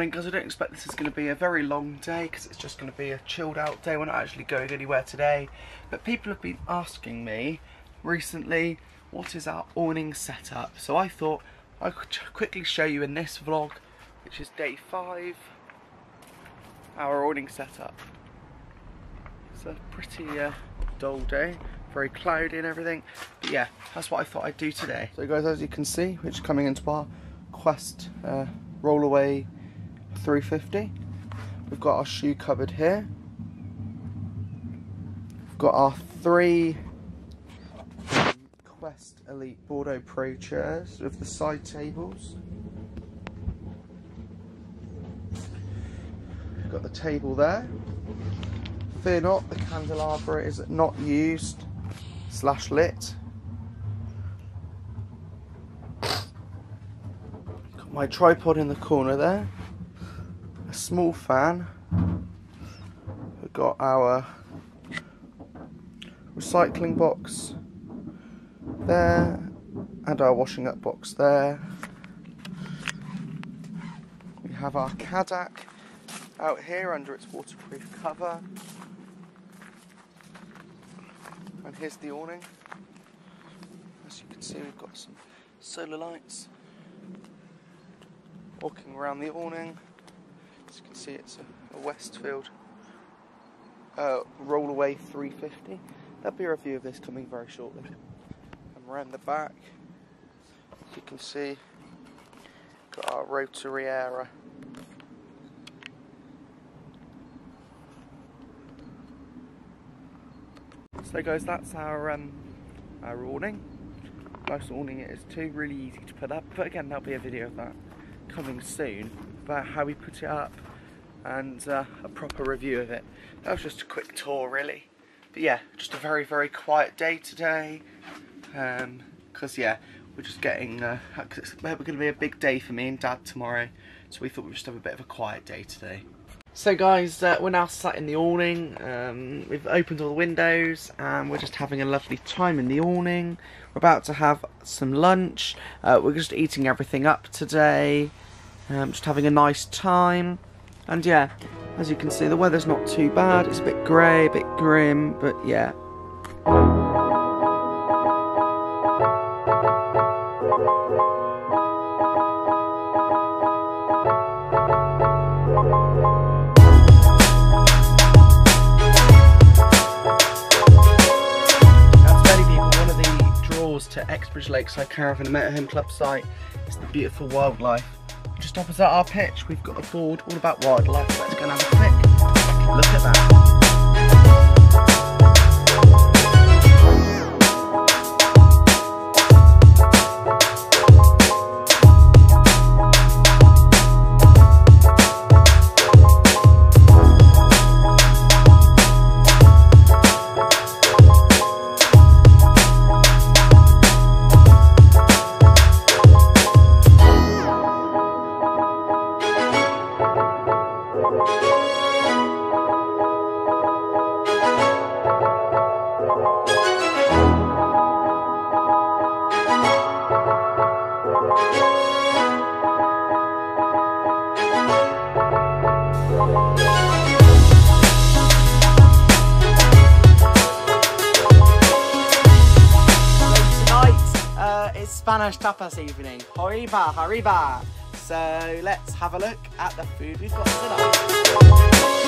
morning because I don't expect this is going to be a very long day because it's just going to be a chilled out day. We're not actually going anywhere today. But people have been asking me recently what is our awning setup. So I thought I could quickly show you in this vlog, which is day five, our awning setup. It's a pretty uh, dull day, very cloudy and everything. But yeah, that's what I thought I'd do today. So guys, as you can see, which is coming into our Quest uh, Rollaway 350. We've got our shoe cupboard here. We've got our three Quest Elite Bordeaux Pro chairs with the side tables. We've got the table there. Fear not, the candelabra is not used slash lit. Got my tripod in the corner there. A small fan. We've got our recycling box there and our washing up box there. We have our Cadac out here under its waterproof cover. And here's the awning. As you can see, we've got some solar lights. Walking around the awning. As you can see, it's a, a Westfield uh, Rollaway 350. There'll be a review of this coming very shortly. And around the back, you can see, got our rotary airer. So guys, that's our um, our awning. Nice awning it is too, really easy to put up. But again, there'll be a video of that coming soon about how we put it up and uh, a proper review of it. That was just a quick tour really. But yeah, just a very, very quiet day today. Um, Because um, yeah, we're just getting, uh, it's going to be a big day for me and Dad tomorrow. So we thought we'd just have a bit of a quiet day today. So guys, uh, we're now sat in the awning, um, we've opened all the windows and we're just having a lovely time in the awning. We're about to have some lunch, uh, we're just eating everything up today, um, just having a nice time. And yeah, as you can see the weather's not too bad, it's a bit grey, a bit grim, but yeah. To Exebridge Lakeside Caravan and Motorhome Club site. It's the beautiful wildlife. Just opposite our pitch, we've got a board all about wildlife. Let's go and have a quick look at that. Spanish tapas evening. Horiba, hariba. So let's have a look at the food we've got tonight.